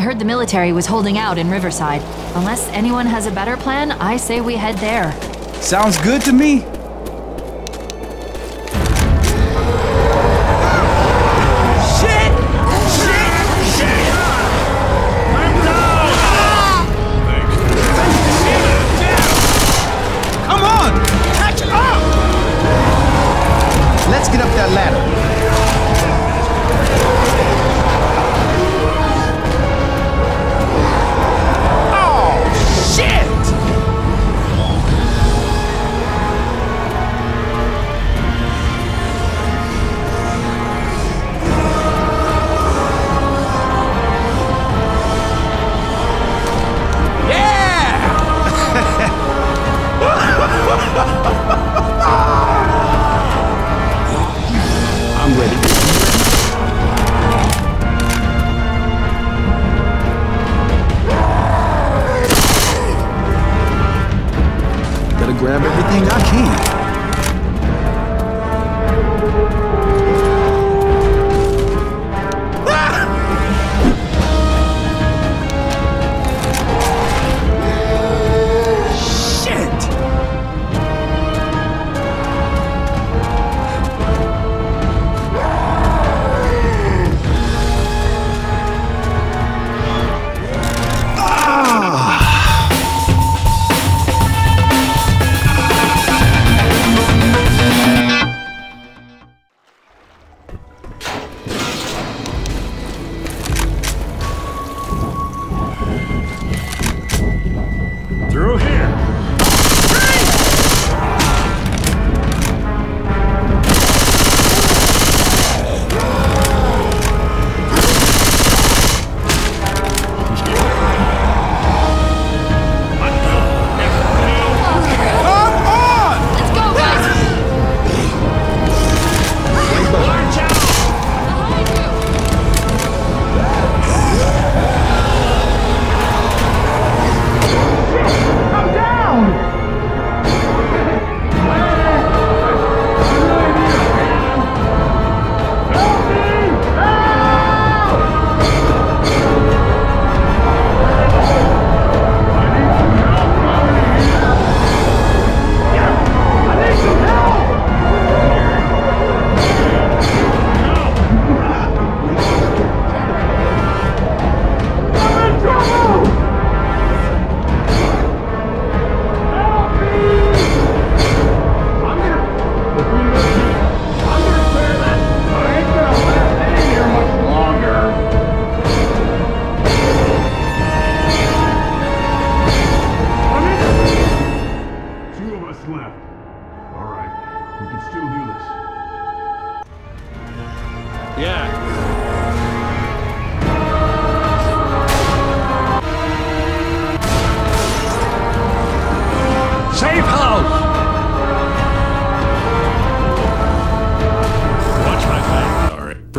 I heard the military was holding out in Riverside. Unless anyone has a better plan, I say we head there. Sounds good to me. Everything I can.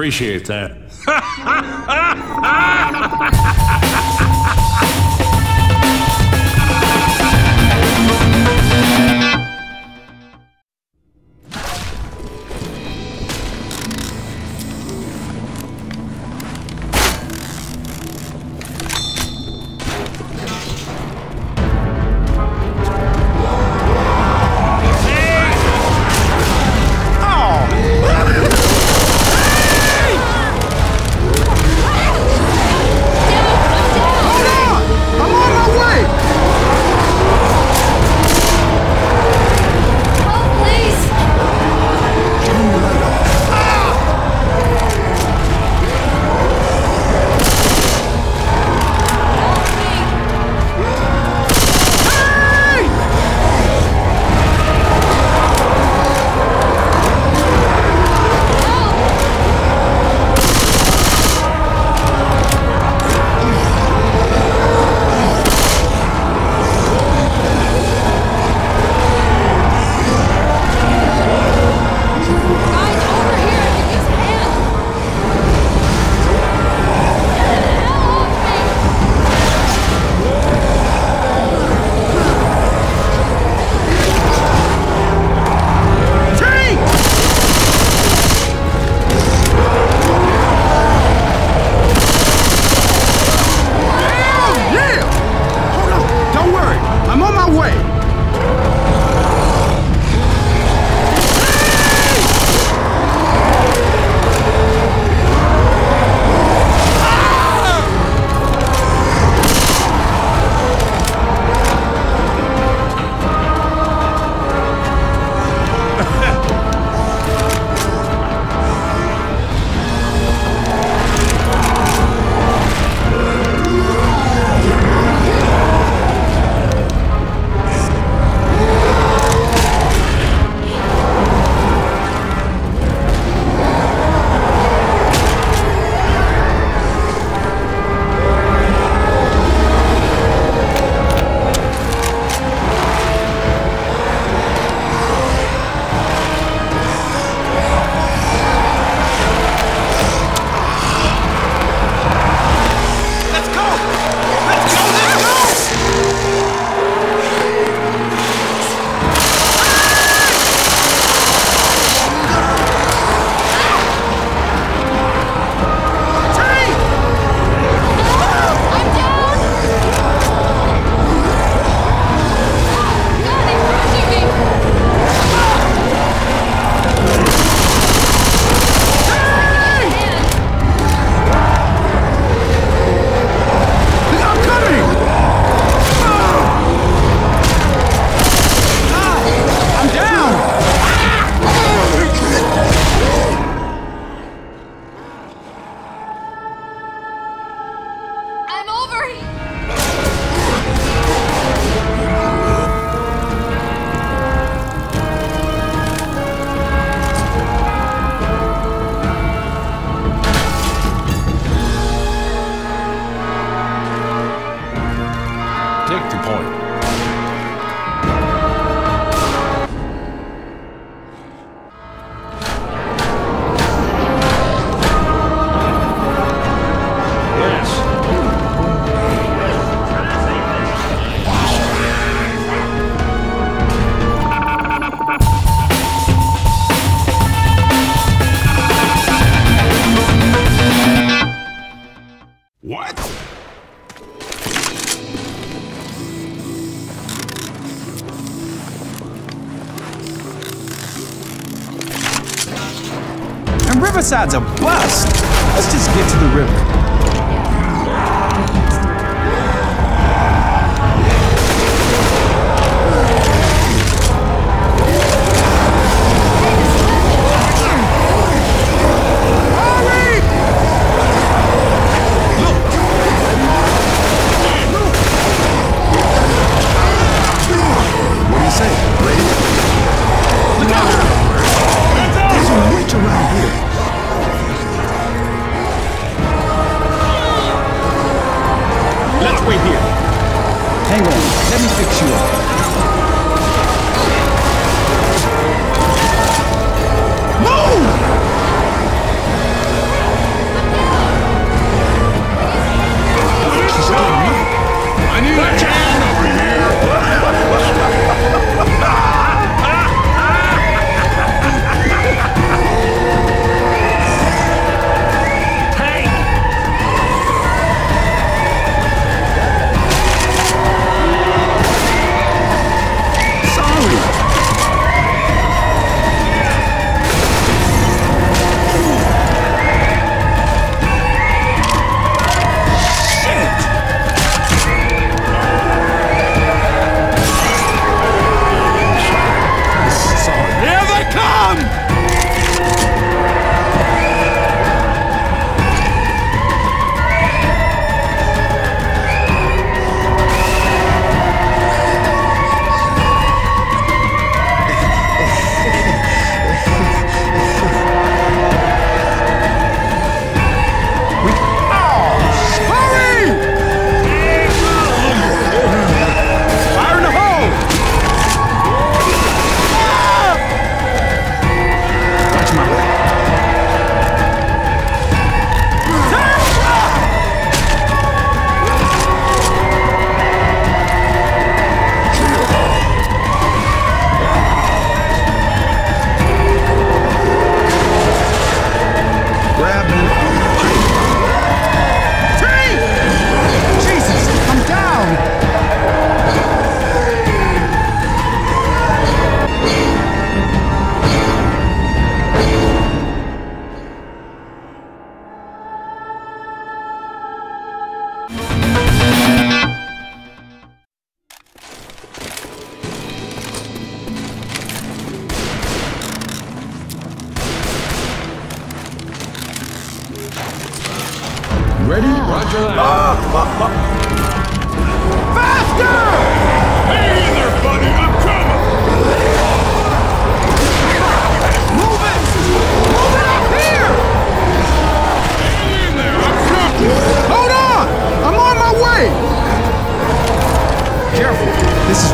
Appreciate that.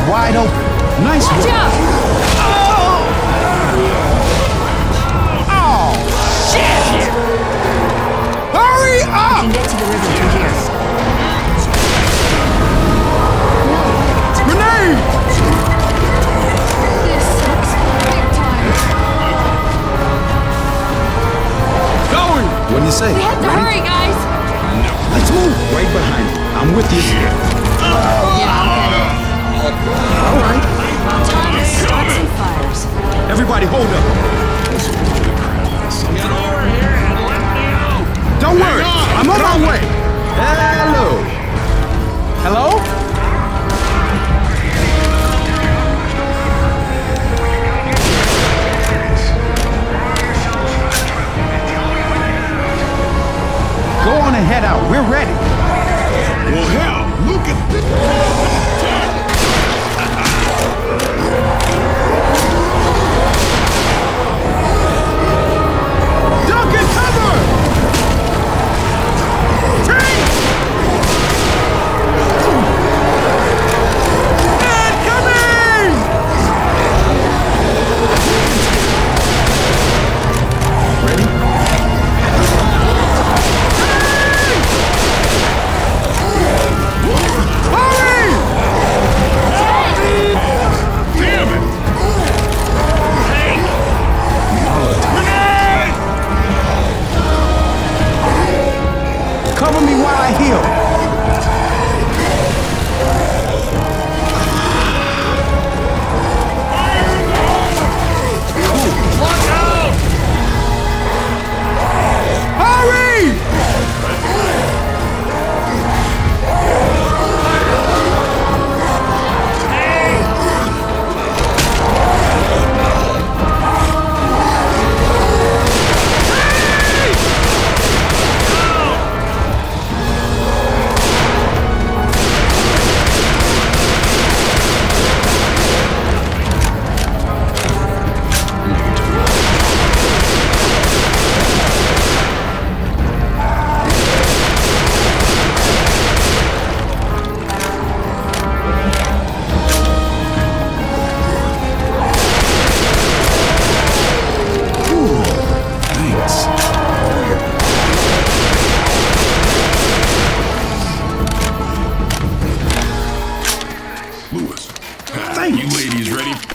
Wide open. Nice Watch work. out! Oh, shit! Hurry You up! can get to the river through here. Grenade! This sucks big time. Going! What do you say? We have to Ready? hurry, guys! Let's move. Right behind. I'm with you. All right. Time to start some fires. Everybody hold up. Get over here and let me out. Don't worry. I'm on my way. Hello. Hello? Go on and head out. We're ready. Well, hell, look at this.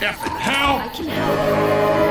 effing hell!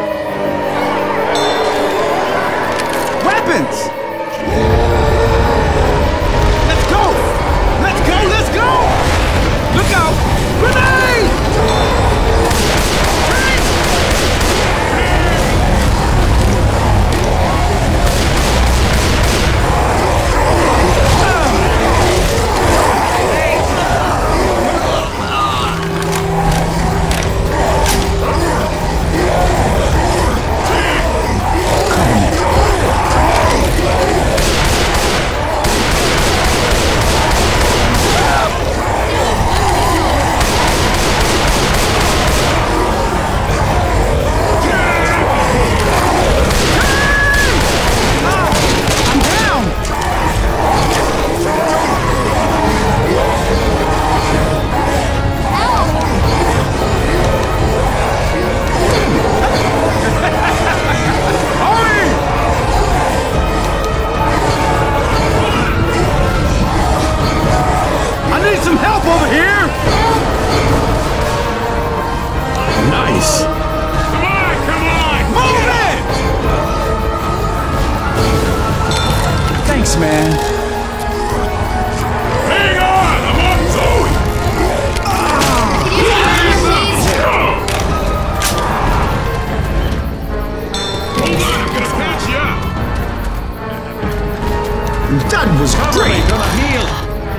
That was great!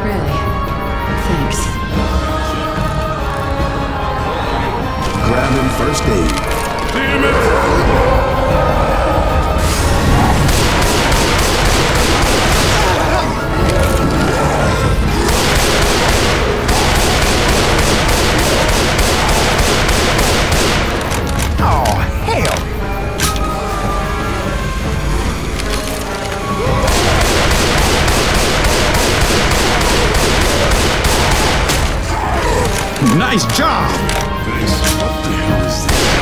Really? Thanks. Grab him first aid. Damn it! Nice job! Thanks. What the hell is that?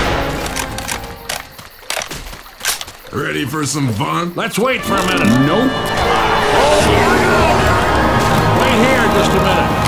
Ready for some fun? Let's wait for a minute. Nope. Oh wait here just a minute.